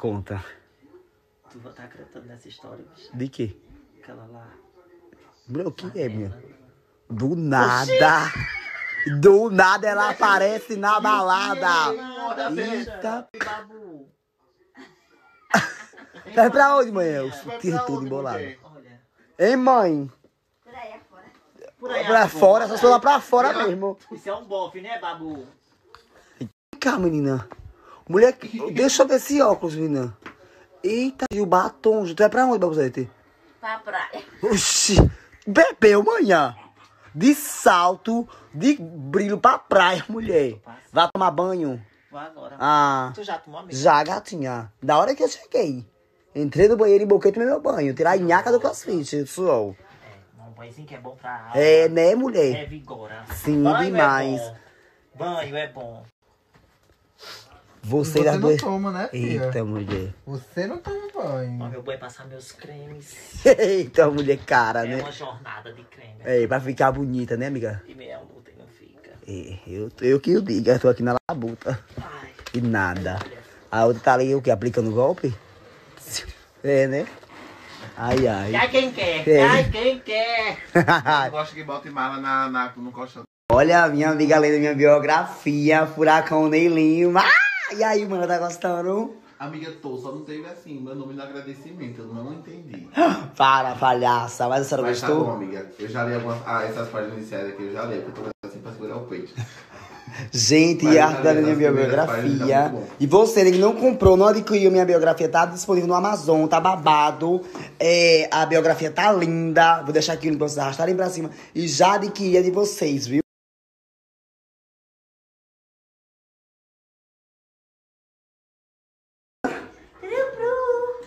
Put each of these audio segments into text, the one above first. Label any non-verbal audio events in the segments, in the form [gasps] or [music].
conta. Tu vai estar acreditando nessa história, bicho? De quê? Aquela lá. Mulher, o que é, minha? Do nada. Do nada ela aparece na balada. Eita. Babu. [laughs] Vai pra onde, mãe? O sutiã todo embolado. Olha. Hein, mãe? Por aí afora. Por aí, Pra fora, só sou lá pra fora mesmo. Isso é um bofe, né, Babu? Vem cá, menina. Mulher, deixa eu ver esse óculos, menina. Eita, e o batom? Tu é pra onde, Babuzete? Pra praia. Oxi, bebeu, manhã. De salto, de brilho pra praia, mulher. Vai tomar banho? Vai agora. Ah, Tu já tomou mesmo? já, gatinha. Da hora que eu cheguei. Entrei no banheiro, emboquei e tomei meu banho. Tirar a nhaca do crossfit, suor. É, um banhozinho que é bom pra alma. É, né, É mulher? vigora. Sim, Banho demais. É bom. Banho é bom. Você, Você não duas... toma, né, filha? Eita, mulher. Você não toma Ó, banho. meu banho é passar meus cremes. [laughs] Eita, mulher cara, É né? uma jornada de creme. É, pra ficar bonita, né, amiga? E meia luta e não fica. É, eu, eu que o diga, eu tô aqui na labuta. Ai. E nada. A outra tá ali, o que? Aplicando golpe? É, né? Ai, ai. Ai, quem quer? É. Ai, quem quer? [laughs] Eu gosto que bota mala na, na, no colchão. Olha, minha amiga lendo minha biografia, Furacão Ney Lima. Ah, e aí, mano, tá gostando? Amiga, tô, só não teve assim, meu nome no agradecimento, eu não entendi. [gasps] Para, palhaça. Mas a senhora Mas tá bom, gostou? amiga. Eu já li algumas. Ah, essas páginas iniciais aqui eu já li, porque eu tô assim pra segurar o peito. [laughs] Gente, já arte da minha biografia. tá bom. E você, que não comprou, não adquiriu minha biografia, tá disponível no Amazon, tá babado. É, a biografia tá linda. Vou deixar aqui o link pra vocês arrastarem pra cima. E já adquiri a de vocês, viu?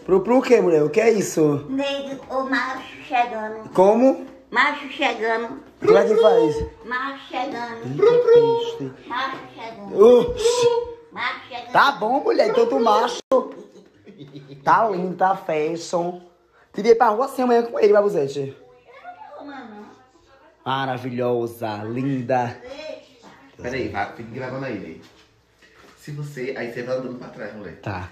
Pro, pro quê, mulher? O que é isso? Nego, o macho chegando. Como? Macho chegando. Como é que faz? Macho chegando. Peste. Macho chegando. Oxi. Macho chegando. Tá bom, mulher, então tu macho. Tá lindo, tá fashion. Te ir pra rua assim amanhã com ele, Babuzete. Maravilhosa, linda. Peraí, vai, fique gravando aí, Ney. Se você. Aí você vai andando pra trás, moleque. Tá.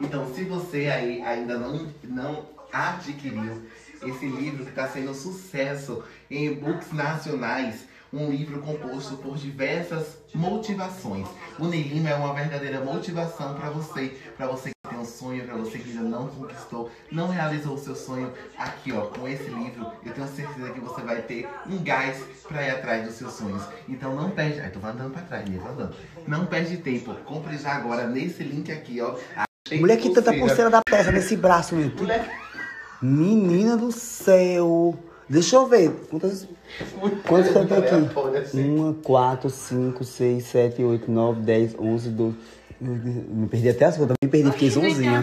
Então, se você aí ainda não, não adquiriu esse livro que está sendo sucesso em e-books nacionais, um livro composto por diversas motivações. O Ney Lima é uma verdadeira motivação para você, para você que tem um sonho, para você que ainda não conquistou, não realizou o seu sonho. Aqui, ó, com esse livro, eu tenho certeza que você vai ter um gás para ir atrás dos seus sonhos. Então não perde. Ai, tô andando para trás, Ney, tô andando. Não perde tempo. Compre já agora nesse link aqui, ó. Mulher, que tanta pulseira da peça nesse braço, meu. Menina do céu. Deixa eu ver. Quantas. Quantas tem aqui? Uma, quatro, cinco, seis, sete, oito, nove, dez, onze, doze. Meu Deus, Me perdi até as contas. Me perdi, fiquei zonzinha.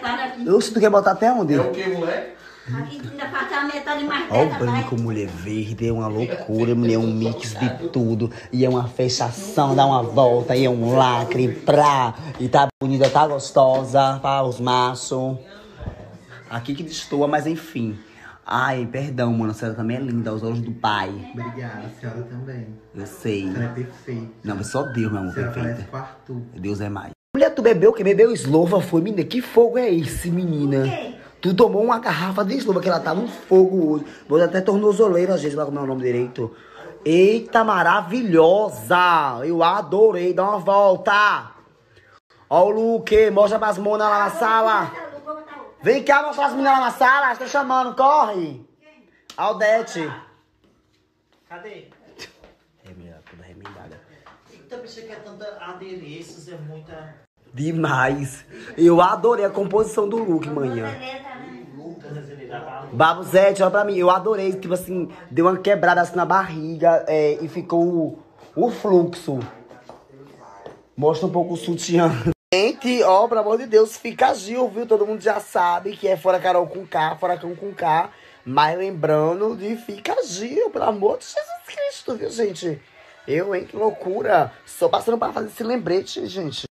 Tá aqui. Oxe, tu quer botar até onde? É o que, moleque? Aqui ainda falta a metade mais Ó o branco, mulher verde, é uma loucura, mulher, é um mix de tudo. E é uma fechação, dá uma volta, e é um lacre pra. E tá bonita, tá gostosa, para os machos. Aqui que destoa, mas enfim. Ai, perdão, mano, a senhora também é linda, aos olhos do pai. Obrigada, a senhora também. Eu sei. A senhora é perfeita. Não, mas só Deus, meu A amor, senhora parece perfeita. Deus é mais. Mulher, tu bebeu o que? Bebeu eslova, foi, menina? Que fogo é esse, menina? quê? Tu tomou uma garrafa de eslova, que ela tava um fogo hoje. Vou até tornozeleira, gente, como é o nome direito. Eita, maravilhosa! Eu adorei, dá uma volta! Ó o Luque, mostra pras monas lá na sala. Vem cá mostrar as meninas lá na sala, estou chamando, corre! Aldete. Cadê? É, menina, toda remendada. Eita, bicha que é tanta adereços, é muita. Demais. Eu adorei a composição do look, manhã. Babuzete, olha pra mim, eu adorei, tipo assim, deu uma quebrada assim na barriga é, e ficou o, o fluxo. Mostra um pouco o sutiã. Gente, ó, pelo amor de Deus, fica Gil, viu? Todo mundo já sabe que é fora Carol com K, fora Cão com K. Mas lembrando de fica Gil, pelo amor de Jesus Cristo, viu, gente? Eu, hein? Que loucura. Só passando pra fazer esse lembrete, gente.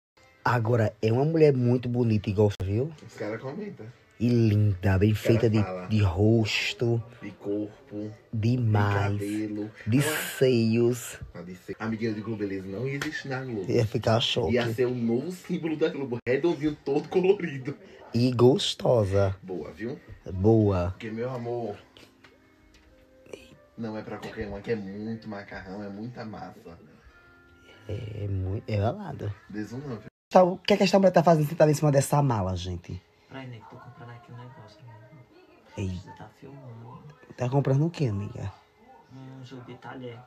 Agora, é uma mulher muito bonita e gosta, viu? Os caras comentam. E linda, bem feita de, de rosto, De corpo, de demais. cabelo. De Ela- seios. A de ser- A amiguinha de Globo Beleza não ia existir na Globo. Ia ficar choque. Ia ser o novo símbolo da Globo. Redondinho, todo colorido. E gostosa. Boa, viu? Boa. Porque, meu amor, não é pra qualquer um. Aqui é muito macarrão, é muita massa. É muito. É balada. Desum não, viu? Tá, O que, é que esta mulher tá fazendo sentada em cima dessa mala, gente? Ei, Você tá filmando. tá comprando o quê, amiga? Um jogo de talher.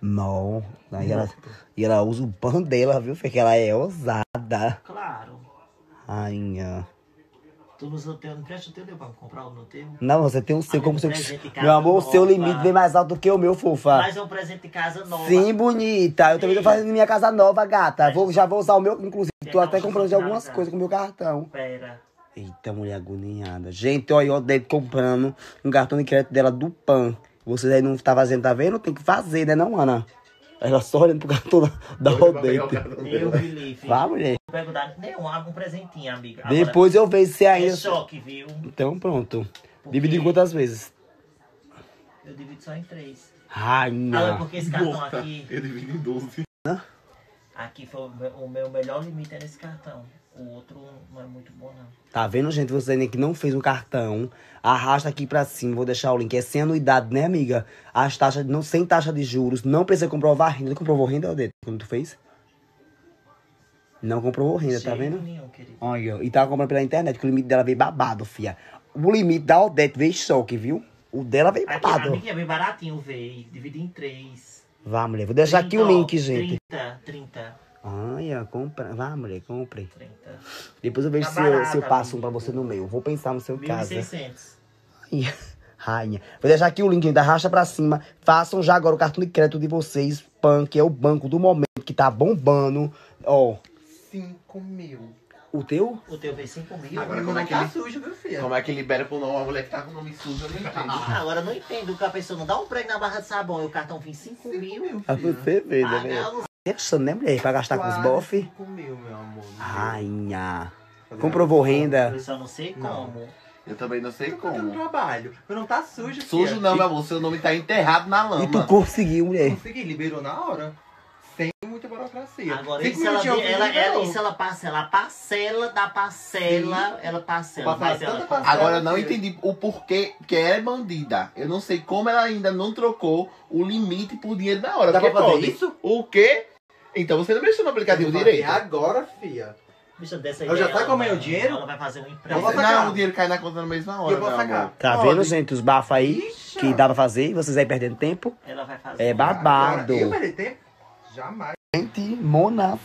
Não. E ela, e ela usa o pano dela, viu? Porque ela é ousada. Claro. Rainha. Tu não usa o teu, não presta o teu, deu pra comprar o no teu? Não, você tem o seu como casa Meu amor, o seu limite vem mais alto do que o meu, fofa. Mas é um presente de casa nova. Sim, bonita. Eu também tô fazendo minha casa nova, gata. Vou, já vou usar o meu, inclusive. Tô até comprando de algumas coisas com o meu cartão. Pera. Eita, mulher agoniada. Gente, olha, eu odeio comprando um cartão de crédito dela do PAN. Vocês aí não tá fazendo, tá vendo? Tem que fazer, né, não, Ana? Ela só olhando pro cartão da, Odete. cartão Eu. Felipe. Vá, mulher. Não pego da nenhum, um presentinho, amiga. Agora, Depois eu vejo se É ainda. choque, viu? Então, pronto. Porque Dividi em quantas vezes? Eu divido só em três. Rainha. Ah, porque esse cartão Gorda. aqui, Eu divido em 12. Aqui foi o meu, melhor limite é nesse cartão. O outro não é muito bom, não. Tá vendo, gente? Você ainda que não fez o cartão, arrasta aqui pra cima. Vou deixar o link. É sem anuidade, né, amiga? As taxas, não, sem taxa de juros. Não precisa comprovar renda. Tu comprovou renda, Odete, quando tu fez? Não comprovou renda, tá Jeito vendo? Nenhum, querido. Olha, e tava comprando pela internet, que o limite dela veio babado, fia. O limite da Odete veio choque, viu? O dela veio Aqui, babado. amiga, é bem baratinho, veio. Dividi em três. Vá, mulher. Vou deixar aqui o 30, link, gente. 30, 30, Olha, compra. Vá, mulher, compre. 30. Depois eu vejo Tá se, eu, barato, se eu passo um pra você no meio. Vou pensar no seu caso. 1.600. Rainha. Rainha. Vou deixar aqui o link, gente. Arrasta pra cima. Façam já agora o cartão de crédito de vocês. PAN, que é o banco do momento, que tá bombando. Ó, 5 mil. O teu? O teu veio 5 mil. Agora, como é que tá ele- sujo, viu, filha? Como é que libera pro nome uma mulher que tá com o nome sujo? Eu não entendo. Ah, Agora eu não entendo que a pessoa não dá um prego na barra de sabão e o cartão vem 5 mil. Pra você ver, Ah, né? não, Pensando, né, mulher? Pra gastar com os Quase bofe. 5 mil, meu amor. Rainha. Comprovou renda. eu só não sei Não. como. Eu também não sei Eu como. trabalho. Mas não tá sujo, Sujo filha. não, meu amor. Seu nome tá enterrado na E tu lama. conseguiu, mulher. Consegui, liberou na hora. Burocracia. Agora, isso ela, ela, liberou. ela, isso ela parcela, ela parcela da parcela, ela parcela. Mas ela, parcela. Agora eu não entendi o porquê que ela é bandida. Eu não sei como ela ainda não trocou o limite por dinheiro na hora. Dá pra fazer pode. isso? O quê? Então você não mexeu no aplicativo Eu vou fazer direito. agora, bicha dessa Eu já tá ela com o meu dinheiro? Ela vai fazer um Eu empréstimo. Não, o dinheiro cai na conta na mesma E hora, eu vou sacar. amor. Tá Pode. vendo, gente? Os bafos aí Ixi, que dá pra fazer. E vocês aí perdendo tempo. Ela vai fazer. É babado. Agora, Eu perdi tempo? Jamais. Gente, monas.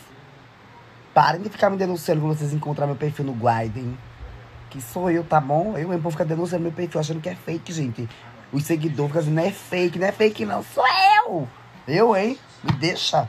Parem de ficar me denunciando quando vocês encontrar meu perfil no Guiden. Que sou eu, tá bom? Eu mesmo vou ficar denunciando meu perfil achando que é fake, gente. Os seguidores ficam dizendo, não é fake, não é fake, não. Sou eu! Eu, hein? Me deixa.